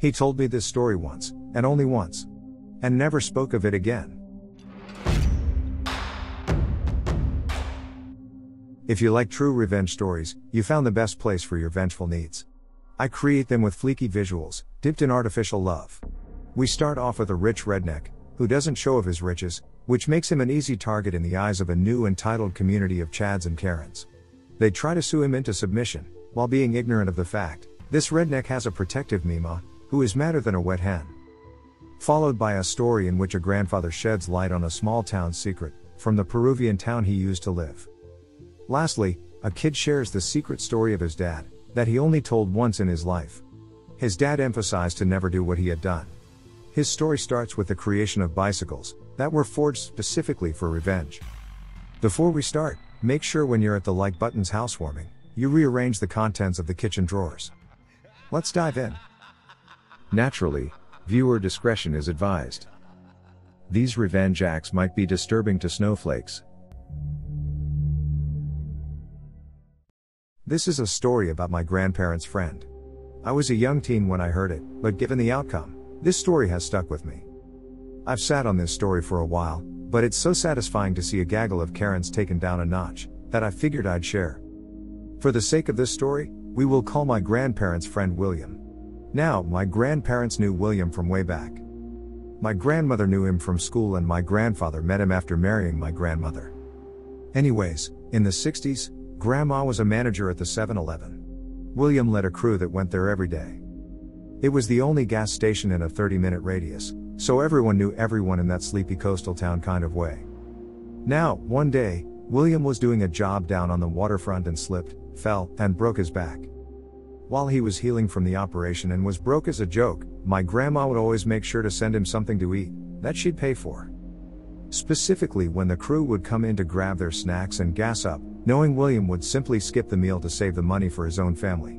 He told me this story once, and only once. And never spoke of it again. If you like true revenge stories, you found the best place for your vengeful needs. I create them with fleeky visuals, dipped in artificial love. We start off with a rich redneck, who doesn't show of his riches, which makes him an easy target in the eyes of a new entitled community of Chads and Karens. They try to sue him into submission, while being ignorant of the fact, this redneck has a protective Meemaw, who is madder than a wet hen. Followed by a story in which a grandfather sheds light on a small town secret, from the Peruvian town he used to live. Lastly, a kid shares the secret story of his dad, that he only told once in his life. His dad emphasized to never do what he had done. His story starts with the creation of bicycles, that were forged specifically for revenge. Before we start, make sure when you're at the like button's housewarming, you rearrange the contents of the kitchen drawers. Let's dive in. Naturally, viewer discretion is advised. These revenge acts might be disturbing to snowflakes, This is a story about my grandparents' friend. I was a young teen when I heard it, but given the outcome, this story has stuck with me. I've sat on this story for a while, but it's so satisfying to see a gaggle of Karens taken down a notch, that I figured I'd share. For the sake of this story, we will call my grandparents' friend William. Now, my grandparents knew William from way back. My grandmother knew him from school, and my grandfather met him after marrying my grandmother. Anyways, in the 60s, Grandma was a manager at the 7 Eleven. William led a crew that went there every day. It was the only gas station in a 30 minute radius, so everyone knew everyone in that sleepy coastal town kind of way. Now, one day, William was doing a job down on the waterfront and slipped, fell, and broke his back. While he was healing from the operation and was broke as a joke, my grandma would always make sure to send him something to eat, that she'd pay for. Specifically, when the crew would come in to grab their snacks and gas up, knowing William would simply skip the meal to save the money for his own family.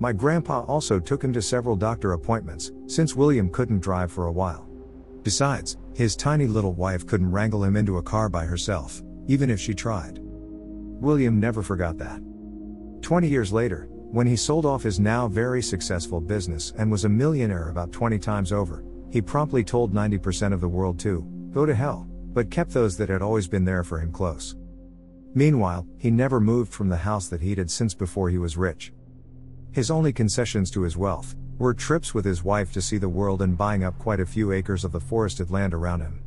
My grandpa also took him to several doctor appointments, since William couldn't drive for a while. Besides, his tiny little wife couldn't wrangle him into a car by herself, even if she tried. William never forgot that. 20 years later, when he sold off his now very successful business and was a millionaire about 20 times over, he promptly told 90% of the world to go to hell, but kept those that had always been there for him close. Meanwhile, he never moved from the house that he'd had since before he was rich. His only concessions to his wealth were trips with his wife to see the world and buying up quite a few acres of the forested land around him.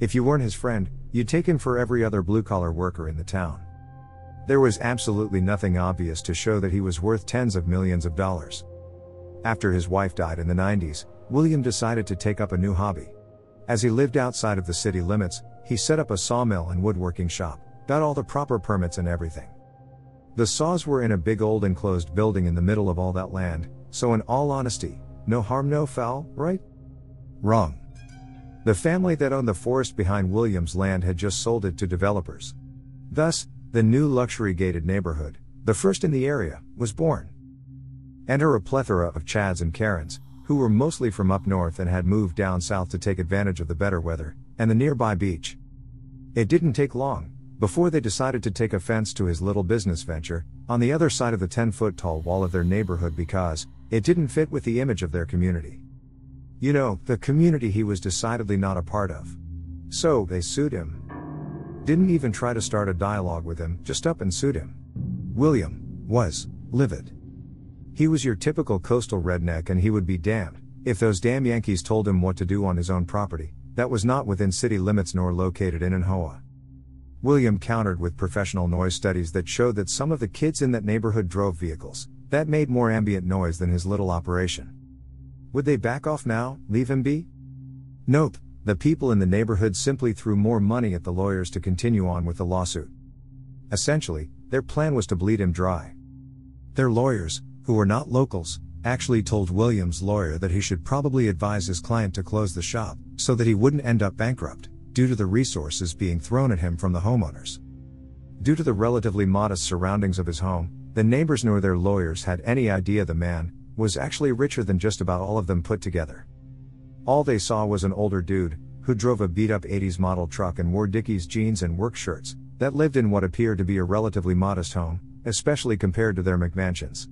If you weren't his friend, you'd take him for every other blue collar worker in the town. There was absolutely nothing obvious to show that he was worth tens of millions of dollars. After his wife died in the 90s, William decided to take up a new hobby. As he lived outside of the city limits, he set up a sawmill and woodworking shop, got all the proper permits and everything. The saws were in a big old enclosed building in the middle of all that land, so in all honesty, no harm no foul, right? Wrong. The family that owned the forest behind Williams' land had just sold it to developers. Thus, the new luxury gated neighborhood, the first in the area, was born. Enter a plethora of Chads and Karens, who were mostly from up north and had moved down south to take advantage of the better weather and the nearby beach. It didn't take long before they decided to take offense to his little business venture on the other side of the 10 foot tall wall of their neighborhood because it didn't fit with the image of their community. You know, the community he was decidedly not a part of. So, they sued him. Didn't even try to start a dialogue with him, just up and sued him. William was livid. He was your typical coastal redneck and he would be damned if those damn Yankees told him what to do on his own property, that was not within city limits nor located in an HOA. William countered with professional noise studies that showed that some of the kids in that neighborhood drove vehicles that made more ambient noise than his little operation. Would they back off now, leave him be? Nope, the people in the neighborhood simply threw more money at the lawyers to continue on with the lawsuit. Essentially, their plan was to bleed him dry. Their lawyers, who were not locals, actually told Williams' lawyer that he should probably advise his client to close the shop, so that he wouldn't end up bankrupt, due to the resources being thrown at him from the homeowners. Due to the relatively modest surroundings of his home, the neighbors nor their lawyers had any idea the man was actually richer than just about all of them put together. All they saw was an older dude, who drove a beat up 80s model truck and wore Dickies jeans and work shirts, that lived in what appeared to be a relatively modest home, especially compared to their McMansions.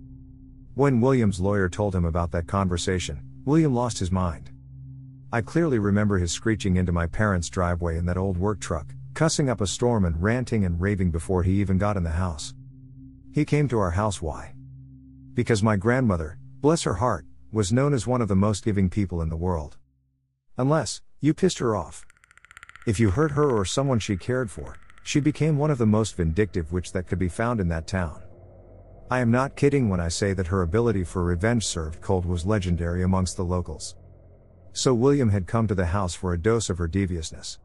When William's lawyer told him about that conversation, William lost his mind. I clearly remember his screeching into my parents' driveway in that old work truck, cussing up a storm and ranting and raving before he even got in the house. He came to our house why? Because my grandmother, bless her heart, was known as one of the most giving people in the world. Unless, you pissed her off. If you hurt her or someone she cared for, she became one of the most vindictive witch that could be found in that town. I am not kidding when I say that her ability for revenge served cold was legendary amongst the locals. So William had come to the house for a dose of her deviousness.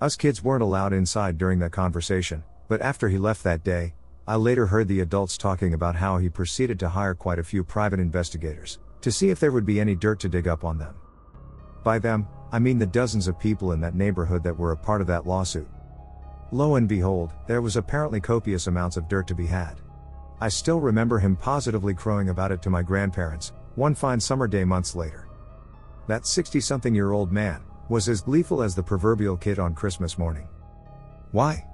Us kids weren't allowed inside during that conversation, but after he left that day, I later heard the adults talking about how he proceeded to hire quite a few private investigators to see if there would be any dirt to dig up on them. By them, I mean the dozens of people in that neighborhood that were a part of that lawsuit. Lo and behold, there was apparently copious amounts of dirt to be had. I still remember him positively crowing about it to my grandparents, one fine summer day months later. That 60 something year old man was as gleeful as the proverbial kid on Christmas morning. Why?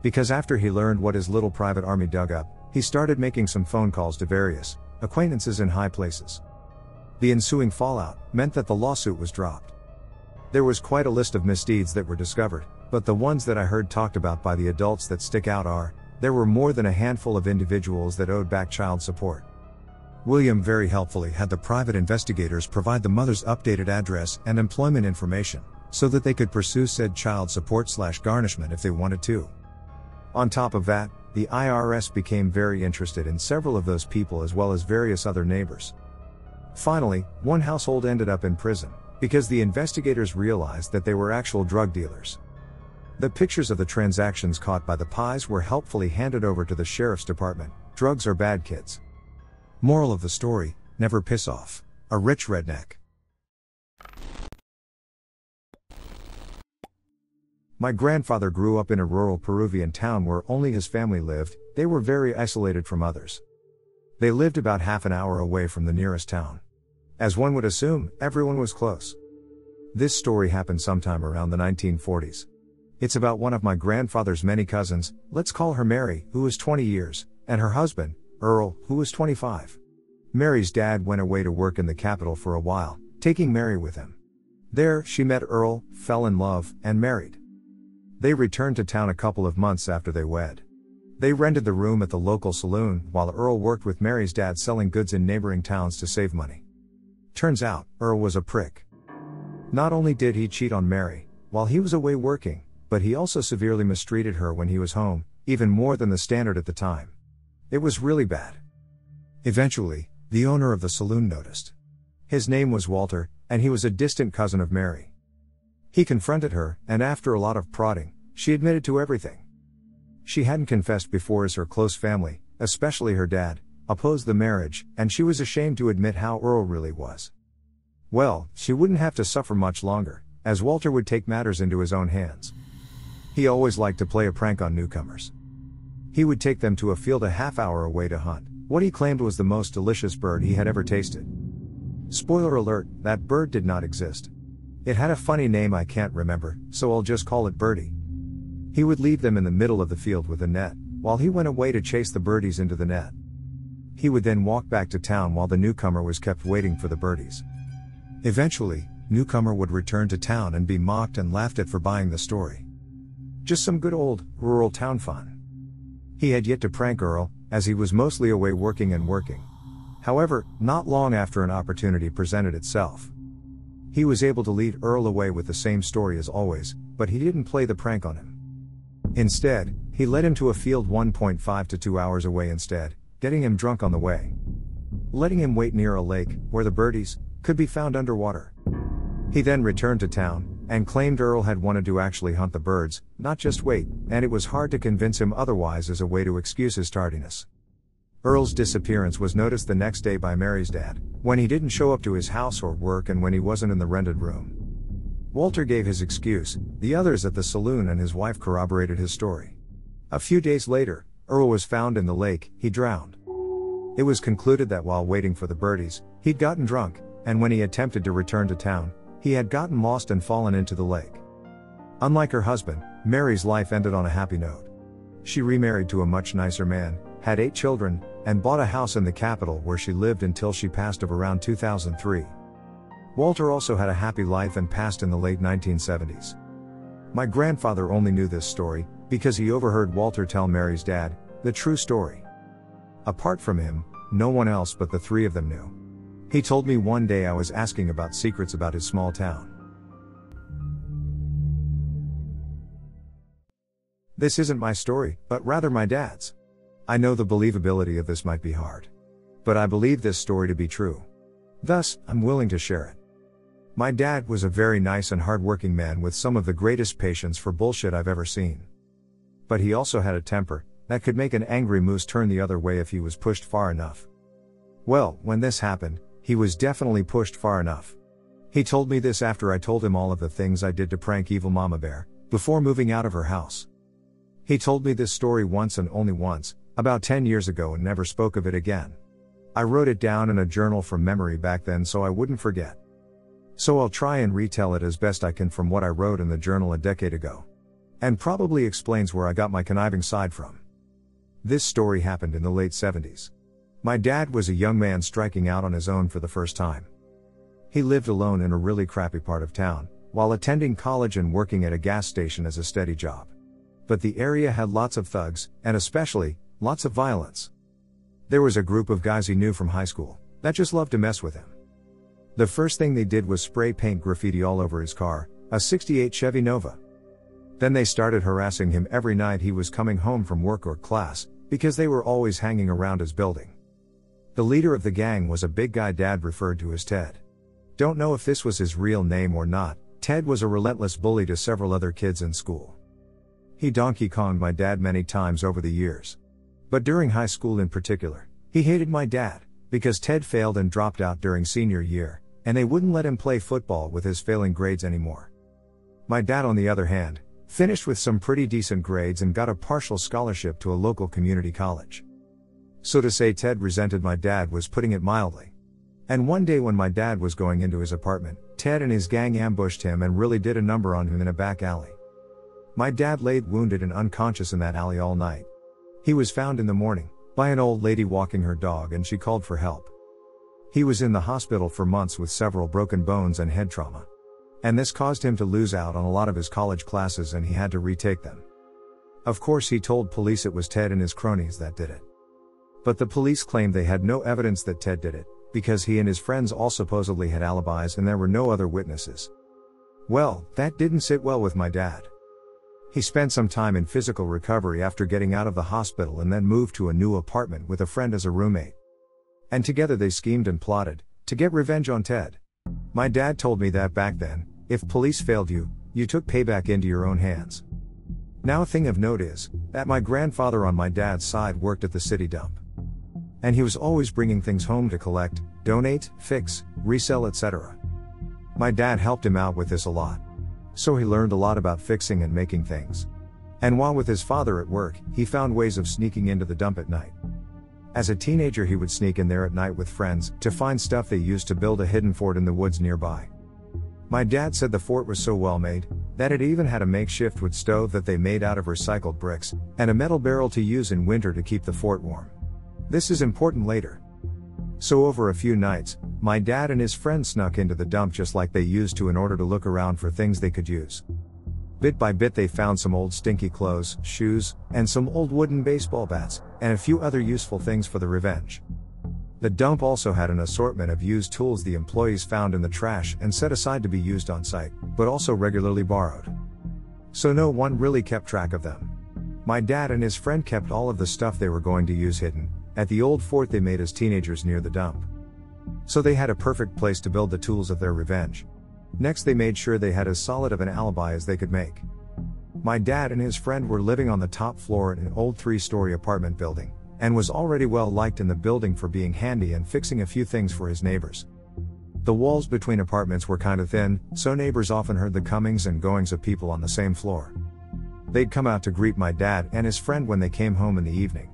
Because after he learned what his little private army dug up, he started making some phone calls to various acquaintances in high places. The ensuing fallout meant that the lawsuit was dropped. There was quite a list of misdeeds that were discovered, but the ones that I heard talked about by the adults that stick out are there were more than a handful of individuals that owed back child support. William very helpfully had the private investigators provide the mother's updated address and employment information, so that they could pursue said child support slash garnishment if they wanted to. On top of that, the IRS became very interested in several of those people as well as various other neighbors. Finally, one household ended up in prison, because the investigators realized that they were actual drug dealers. The pictures of the transactions caught by the pies were helpfully handed over to the sheriff's department. Drugs are bad kids. Moral of the story never piss off a rich redneck. My grandfather grew up in a rural Peruvian town where only his family lived, they were very isolated from others. They lived about half an hour away from the nearest town. As one would assume, everyone was close. This story happened sometime around the 1940s. It's about one of my grandfather's many cousins, let's call her Mary, who was 20 years, and her husband, Earl, who was 25. Mary's dad went away to work in the capital for a while, taking Mary with him. There, she met Earl, fell in love, and married. They returned to town a couple of months after they wed. They rented the room at the local saloon while Earl worked with Mary's dad selling goods in neighboring towns to save money. Turns out, Earl was a prick. Not only did he cheat on Mary, while he was away working, but he also severely mistreated her when he was home, even more than the standard at the time. It was really bad. Eventually, the owner of the saloon noticed. His name was Walter, and he was a distant cousin of Mary. He confronted her, and after a lot of prodding, she admitted to everything. She hadn't confessed before as her close family, especially her dad, opposed the marriage, and she was ashamed to admit how Earl really was. Well, she wouldn't have to suffer much longer, as Walter would take matters into his own hands. He always liked to play a prank on newcomers. He would take them to a field a half hour away to hunt, what he claimed was the most delicious bird he had ever tasted. Spoiler alert, that bird did not exist. It had a funny name I can't remember, so I'll just call it Birdie. He would leave them in the middle of the field with a net, while he went away to chase the birdies into the net. He would then walk back to town while the newcomer was kept waiting for the birdies. Eventually, newcomer would return to town and be mocked and laughed at for buying the story. Just some good old, rural town fun. He had yet to prank Earl, as he was mostly away working and working. However, not long after an opportunity presented itself. He was able to lead Earl away with the same story as always, but he didn't play the prank on him. Instead, he led him to a field 1.5 to 2 hours away instead, getting him drunk on the way. Letting him wait near a lake, where the birdies could be found underwater. He then returned to town, and claimed Earl had wanted to actually hunt the birds, not just wait, and it was hard to convince him otherwise as a way to excuse his tardiness. Earl's disappearance was noticed the next day by Mary's dad, when he didn't show up to his house or work and when he wasn't in the rented room. Walter gave his excuse, the others at the saloon and his wife corroborated his story. A few days later, Earl was found in the lake, he drowned. It was concluded that while waiting for the birdies, he'd gotten drunk, and when he attempted to return to town, he had gotten lost and fallen into the lake. Unlike her husband, Mary's life ended on a happy note. She remarried to a much nicer man, had eight children, and bought a house in the capital where she lived until she passed of around 2003. Walter also had a happy life and passed in the late 1970s. My grandfather only knew this story because he overheard Walter tell Mary's dad the true story. Apart from him, no one else but the three of them knew. He told me one day I was asking about secrets about his small town. This isn't my story, but rather my dad's. I know the believability of this might be hard. But I believe this story to be true. Thus, I'm willing to share it. My dad was a very nice and hardworking man with some of the greatest patience for bullshit I've ever seen. But he also had a temper that could make an angry moose turn the other way if he was pushed far enough. Well, when this happened, he was definitely pushed far enough. He told me this after I told him all of the things I did to prank evil Mama Bear, before moving out of her house. He told me this story once and only once, about 10 years ago, and never spoke of it again. I wrote it down in a journal from memory back then so I wouldn't forget. So I'll try and retell it as best I can from what I wrote in the journal a decade ago. And probably explains where I got my conniving side from. This story happened in the late 70s. My dad was a young man striking out on his own for the first time. He lived alone in a really crappy part of town, while attending college and working at a gas station as a steady job but the area had lots of thugs, and especially, lots of violence. There was a group of guys he knew from high school that just loved to mess with him. The first thing they did was spray paint graffiti all over his car, a 68 Chevy Nova. Then they started harassing him every night he was coming home from work or class, because they were always hanging around his building. The leader of the gang was a big guy dad referred to as Ted. Don't know if this was his real name or not, Ted was a relentless bully to several other kids in school. He Donkey Konged my dad many times over the years. But during high school in particular, he hated my dad, because Ted failed and dropped out during senior year, and they wouldn't let him play football with his failing grades anymore. My dad, on the other hand, finished with some pretty decent grades and got a partial scholarship to a local community college. So to say Ted resented my dad was putting it mildly. And one day when my dad was going into his apartment, Ted and his gang ambushed him and really did a number on him in a back alley. My dad laid wounded and unconscious in that alley all night. He was found in the morning, by an old lady walking her dog and she called for help. He was in the hospital for months with several broken bones and head trauma. And this caused him to lose out on a lot of his college classes and he had to retake them. Of course, he told police it was Ted and his cronies that did it. But the police claimed they had no evidence that Ted did it, because he and his friends all supposedly had alibis and there were no other witnesses. Well, that didn't sit well with my dad. He spent some time in physical recovery after getting out of the hospital and then moved to a new apartment with a friend as a roommate. And together they schemed and plotted to get revenge on Ted. My dad told me that back then, if police failed you, you took payback into your own hands. Now, a thing of note is that my grandfather on my dad's side worked at the city dump. And he was always bringing things home to collect, donate, fix, resell, etc. My dad helped him out with this a lot so he learned a lot about fixing and making things. And while with his father at work, he found ways of sneaking into the dump at night. As a teenager, he would sneak in there at night with friends to find stuff they used to build a hidden fort in the woods nearby. My dad said the fort was so well made that it even had a makeshift wood stove that they made out of recycled bricks and a metal barrel to use in winter to keep the fort warm. This is important later. So, over a few nights, my dad and his friend snuck into the dump just like they used to in order to look around for things they could use. Bit by bit, they found some old stinky clothes, shoes, and some old wooden baseball bats, and a few other useful things for the revenge. The dump also had an assortment of used tools the employees found in the trash and set aside to be used on site, but also regularly borrowed. So no one really kept track of them. My dad and his friend kept all of the stuff they were going to use hidden, at the old fort they made as teenagers near the dump. So they had a perfect place to build the tools of their revenge. Next, they made sure they had as solid of an alibi as they could make. My dad and his friend were living on the top floor in an old three story apartment building, and was already well liked in the building for being handy and fixing a few things for his neighbors. The walls between apartments were kind of thin, so neighbors often heard the comings and goings of people on the same floor. They'd come out to greet my dad and his friend when they came home in the evening.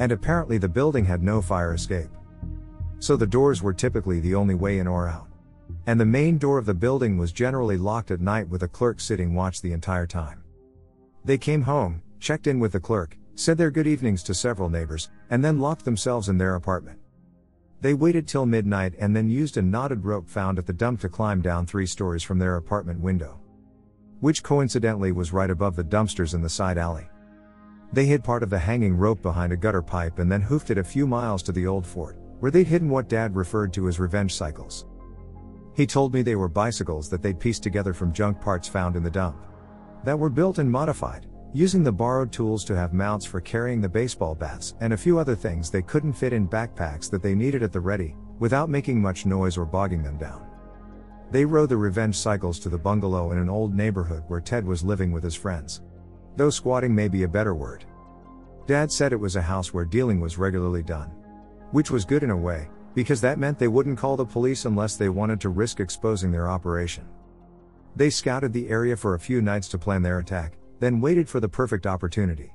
And apparently the building had no fire escape. So the doors were typically the only way in or out. And the main door of the building was generally locked at night with a clerk sitting watch the entire time. They came home, checked in with the clerk, said their good evenings to several neighbors, and then locked themselves in their apartment. They waited till midnight and then used a knotted rope found at the dump to climb down three stories from their apartment window. Which coincidentally was right above the dumpsters in the side alley. They hid part of the hanging rope behind a gutter pipe and then hoofed it a few miles to the old fort, where they'd hidden what Dad referred to as revenge cycles. He told me they were bicycles that they'd pieced together from junk parts found in the dump. That were built and modified, using the borrowed tools to have mounts for carrying the baseball bats and a few other things they couldn't fit in backpacks that they needed at the ready, without making much noise or bogging them down. They rode the revenge cycles to the bungalow in an old neighborhood where Ted was living with his friends. Though squatting may be a better word. Dad said it was a house where dealing was regularly done. Which was good in a way, because that meant they wouldn't call the police unless they wanted to risk exposing their operation. They scouted the area for a few nights to plan their attack, then waited for the perfect opportunity.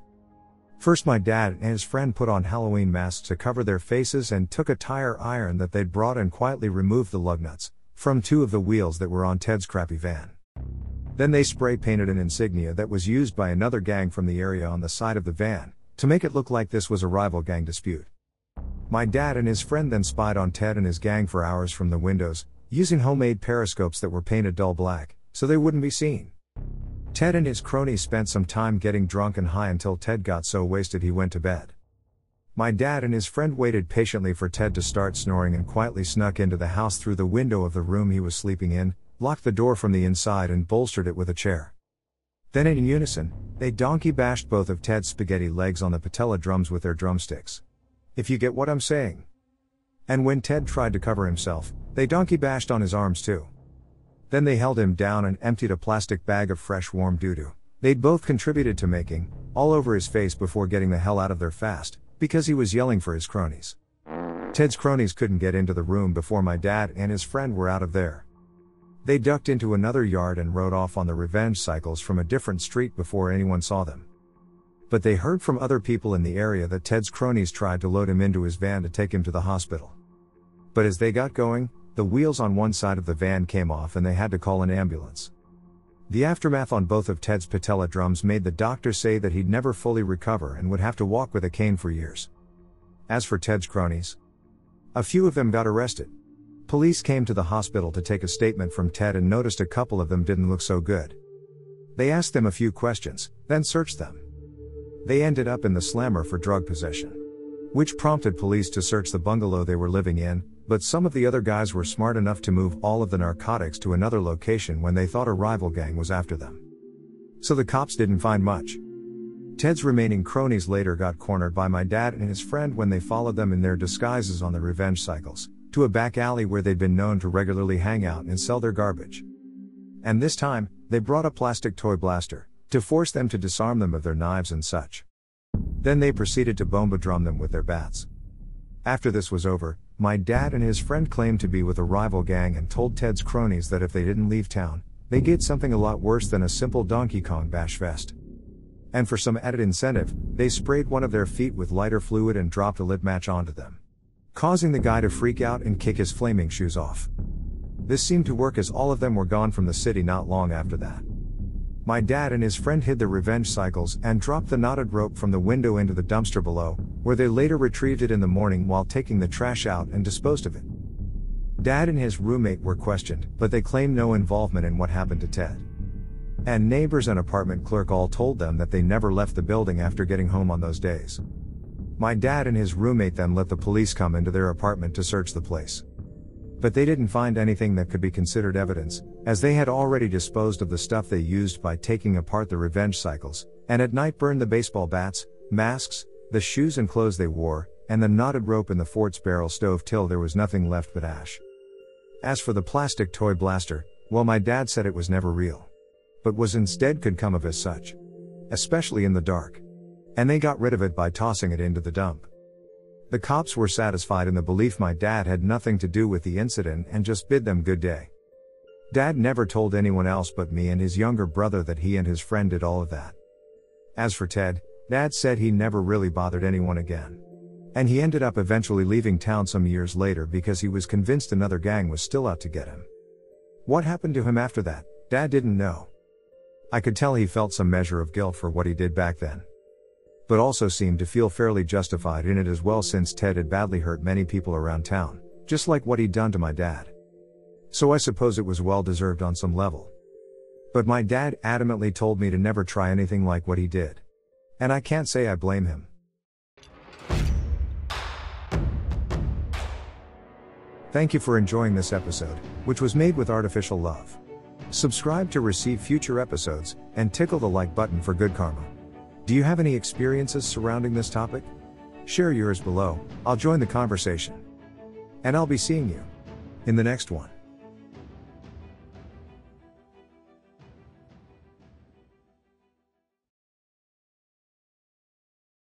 First, my dad and his friend put on Halloween masks to cover their faces and took a tire iron that they'd brought and quietly removed the lug nuts from two of the wheels that were on Ted's crappy van. Then they spray painted an insignia that was used by another gang from the area on the side of the van to make it look like this was a rival gang dispute. My dad and his friend then spied on Ted and his gang for hours from the windows, using homemade periscopes that were painted dull black, so they wouldn't be seen. Ted and his cronies spent some time getting drunk and high until Ted got so wasted he went to bed. My dad and his friend waited patiently for Ted to start snoring and quietly snuck into the house through the window of the room he was sleeping in, locked the door from the inside, and bolstered it with a chair. Then, in unison, they donkey bashed both of Ted's spaghetti legs on the patella drums with their drumsticks. If you get what I'm saying. And when Ted tried to cover himself, they donkey bashed on his arms too. Then they held him down and emptied a plastic bag of fresh warm doo doo. They'd both contributed to making, all over his face before getting the hell out of there fast, because he was yelling for his cronies. Ted's cronies couldn't get into the room before my dad and his friend were out of there. They ducked into another yard and rode off on the revenge cycles from a different street before anyone saw them. But they heard from other people in the area that Ted's cronies tried to load him into his van to take him to the hospital. But as they got going, the wheels on one side of the van came off and they had to call an ambulance. The aftermath on both of Ted's patella drums made the doctor say that he'd never fully recover and would have to walk with a cane for years. As for Ted's cronies, a few of them got arrested. Police came to the hospital to take a statement from Ted and noticed a couple of them didn't look so good. They asked them a few questions, then searched them. They ended up in the slammer for drug possession. Which prompted police to search the bungalow they were living in, but some of the other guys were smart enough to move all of the narcotics to another location when they thought a rival gang was after them. So the cops didn't find much. Ted's remaining cronies later got cornered by my dad and his friend when they followed them in their disguises on the revenge cycles, to a back alley where they'd been known to regularly hang out and sell their garbage. And this time, they brought a plastic toy blaster, to force them to disarm them of their knives and such. Then they proceeded to bomba drum them with their bats. After this was over, my dad and his friend claimed to be with a rival gang and told Ted's cronies that if they didn't leave town, they'd get something a lot worse than a simple Donkey Kong bash fest. And for some added incentive, they sprayed one of their feet with lighter fluid and dropped a lit match onto them, causing the guy to freak out and kick his flaming shoes off. This seemed to work as all of them were gone from the city not long after that. My dad and his friend hid the revenge cycles and dropped the knotted rope from the window into the dumpster below, where they later retrieved it in the morning while taking the trash out and disposed of it. Dad and his roommate were questioned, but they claimed no involvement in what happened to Ted. And neighbors and apartment clerk all told them that they never left the building after getting home on those days. My dad and his roommate then let the police come into their apartment to search the place. But they didn't find anything that could be considered evidence, as they had already disposed of the stuff they used by taking apart the revenge cycles, and at night burned the baseball bats, masks, the shoes and clothes they wore, and the knotted rope in the fort's barrel stove till there was nothing left but ash. As for the plastic toy blaster, well, my dad said it was never real. But was instead could come of as such. Especially in the dark. And they got rid of it by tossing it into the dump. The cops were satisfied in the belief my dad had nothing to do with the incident and just bid them good day. Dad never told anyone else but me and his younger brother that he and his friend did all of that. As for Ted, Dad said he never really bothered anyone again. And he ended up eventually leaving town some years later because he was convinced another gang was still out to get him. What happened to him after that, Dad didn't know. I could tell he felt some measure of guilt for what he did back then. But also seemed to feel fairly justified in it as well since Ted had badly hurt many people around town, just like what he'd done to my dad. So I suppose it was well deserved on some level. But my dad adamantly told me to never try anything like what he did. And I can't say I blame him. Thank you for enjoying this episode, which was made with artificial love. Subscribe to receive future episodes, and tickle the like button for good karma. Do you have any experiences surrounding this topic? Share yours below, I'll join the conversation. And I'll be seeing you in the next one.